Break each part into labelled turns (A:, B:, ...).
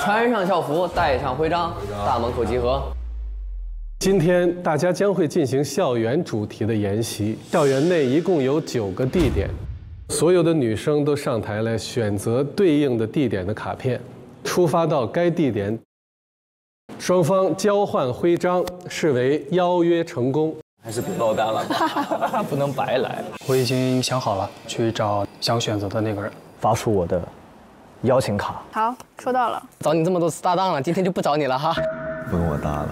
A: 上校服，戴上徽章，大门口集合。
B: 今天大家将会进行校园主题的研习。校园内一共有九个地点，所有的女生都上台来选择对应的地点的卡片，出发到该地点，双方交换徽章，视为邀约成功。
A: 还是别落单了吧，不能白来。
C: 我已经想好了，去找想选择的那个人，
D: 发出我的邀请卡。
E: 好，收到了。
F: 找你这么多次搭档了，今天就不找你了哈。
D: 不跟我搭了。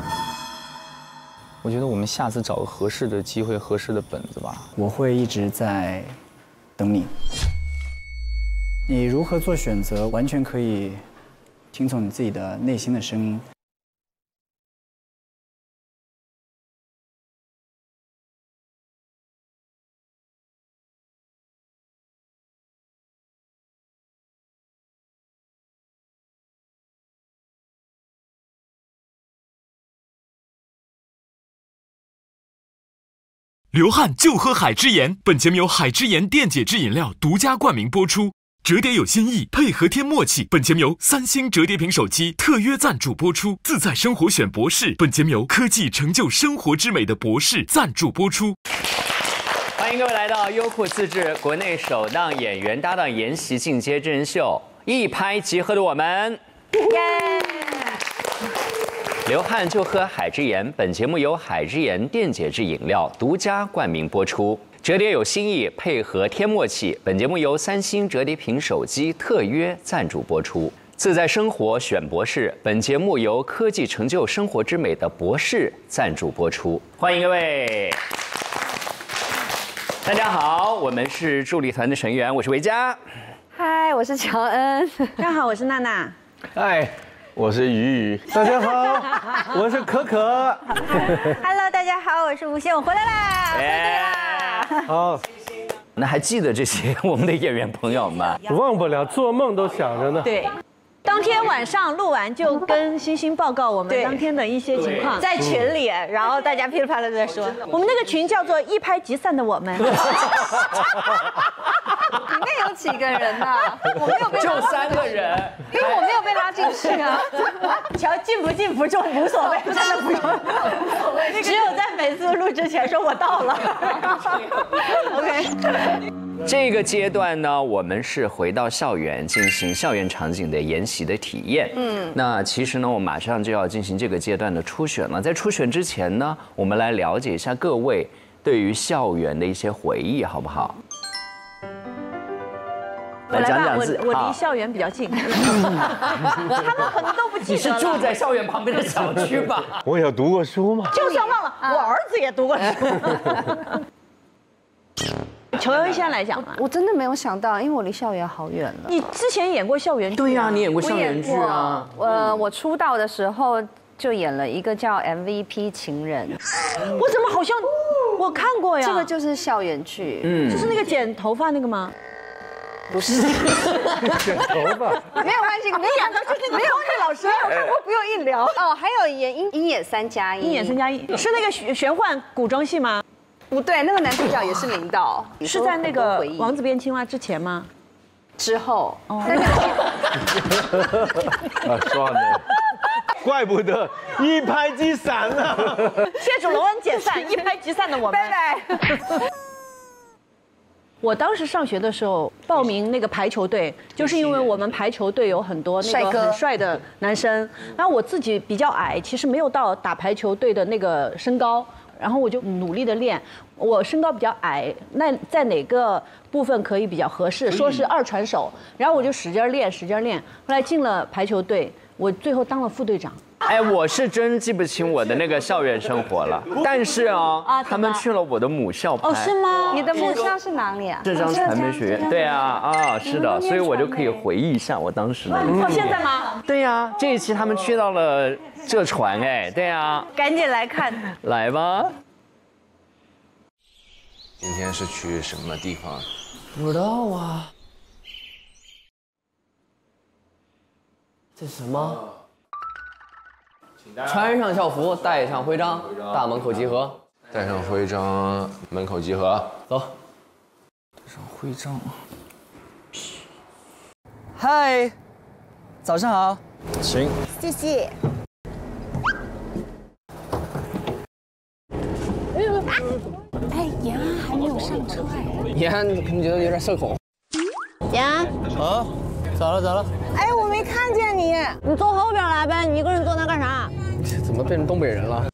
G: 我觉得我们下次找个合适的机会、合适的本子吧。
H: 我会一直在等你。你如何做选择，完全可以听从你自己的内心的声音。
I: 流汗就喝海之盐，本节目由海之盐电解质饮料独家冠名播出。折叠有新意，配合添默契。本节目由三星折叠屏手机特约赞助播出。自在生活选博士，本节目由科技成就生活之美的博士赞助播出。
A: 欢迎各位来到优酷自制国内首档演员搭档研习进阶真人秀，一拍即合的我们。流汗就喝海之盐，本节目由海之盐电解质饮料独家冠名播出。折叠有新意，配合添默契。本节目由三星折叠屏手机特约赞助播出。自在生活选博士，本节目由科技成就生活之美的博士赞助播出。欢迎各位，大家好，我们是助力团的成员，我是维嘉。
E: 嗨，我是乔恩。
J: 大家好，我是娜娜。
D: 嗨，我是鱼鱼。
B: 大家好，我是可可。
J: Hello，大家好，我是吴昕，我回来啦，回来啦。
B: 好，
A: 那还记得这些我们的演员朋友吗？
B: 忘不了，做梦都想着呢。
J: 对，当天晚上录完就跟星星报告我们当天的一些情况，
E: 在群里，然后大家噼里啪啦都在说，
J: 我们那个群叫做一拍即散的我们。
E: 几个人呐？我没有被
A: 就
E: 拉，
A: 三个人，
E: 因为我没有被拉进去啊。
J: 瞧进不进不重无所谓，真的不用，只有在每次录之前说我到了。OK，
A: 这个阶段呢，我们是回到校园进行校园场景的研习的体验。嗯，那其实呢，我马上就要进行这个阶段的初选了。在初选之前呢，我们来了解一下各位对于校园的一些回忆，好不好？
J: 我来吧，我我离校园比较近，他们可能都不记
A: 你是
J: 得。
A: 住在校园旁边的小区吧？
D: 我有读过书吗？
J: 就算忘了，我儿子也读过书。求恩先来讲吧，
E: 我真的没有想到，因为我离校园好远了。
J: 你之前演过校园剧、
A: 对呀、你演过校园剧啊。
E: 呃，我出道的时候就演了一个叫 MVP 情人，
J: 我怎么好像我看过呀？
E: 这个就是校园剧。
A: 嗯
J: 就是那个剪头发那个吗？
E: 不是，
B: 剪头发，
E: 没有关系，没演到就是没有看老师，没有看过，不用一聊。哦，还有演鹰鹰眼三加一，
J: 鹰眼三加一是那个玄玄幻古装戏吗？
E: 不对，那个男主角也是领导，
J: 是在那个王子变青蛙之前吗？
E: 之后哦。
D: 啊，算了，怪不得一拍即散啊。
J: 谢主隆恩解散，一拍即散的我们。
E: 拜拜。
J: 我当时上学的时候报名那个排球队，就是因为我们排球队有很多那个很帅的男生，然后我自己比较矮，其实没有到打排球队的那个身高，然后我就努力的练。我身高比较矮，那在哪个部分可以比较合适？说是二传手，然后我就使劲练，使劲练。后来进了排球队，我最后当了副队长。
A: 哎，我是真记不清我的那个校园生活了，但是啊，
J: 啊
A: 他们去了我的母校拍。
J: 哦，是吗？
E: 你的母校是哪里啊？
A: 浙江传媒学院，对啊，啊，是的，所以我就可以回忆一下我当时的。
J: 到现在吗？
A: 对呀，这一期他们去到了浙传，哎，对呀，
J: 赶紧来看。
A: 来吧。
K: 今天是去什么地方？
F: 不知道啊。这什么？穿上校服，戴上徽章，大门口集合。
K: 带上徽章，门口集合。
F: 走。
G: 上徽章。嗨，早上好。行。
E: 谢谢。哎，延安还没有上车哎。
F: 延安可能觉得有点社恐。
E: 延安，
G: 啊，咋了咋了？
E: 哎，我没看见你，你坐后边来呗，你一个人坐那干啥？
F: 怎么变成东北人了？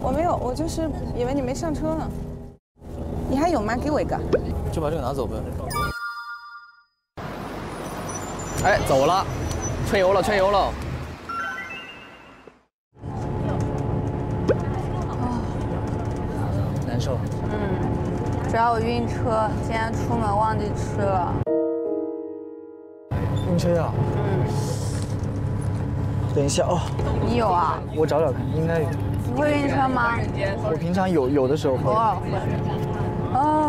L: 我没有，我就是以为你没上车呢。你还有吗？给我一个。
G: 就把这个拿走呗。
F: 哎，走了，圈油了，圈油了。
G: 难受。
L: 嗯，主要我晕车，今天出门忘记吃了。
G: 晕车啊。
L: 嗯，
G: 等一下哦。
L: 你有啊？
G: 我找找看，应该有。
L: 你会晕车吗？
G: 我平常有有的时候会。
L: 偶尔会。哦哦。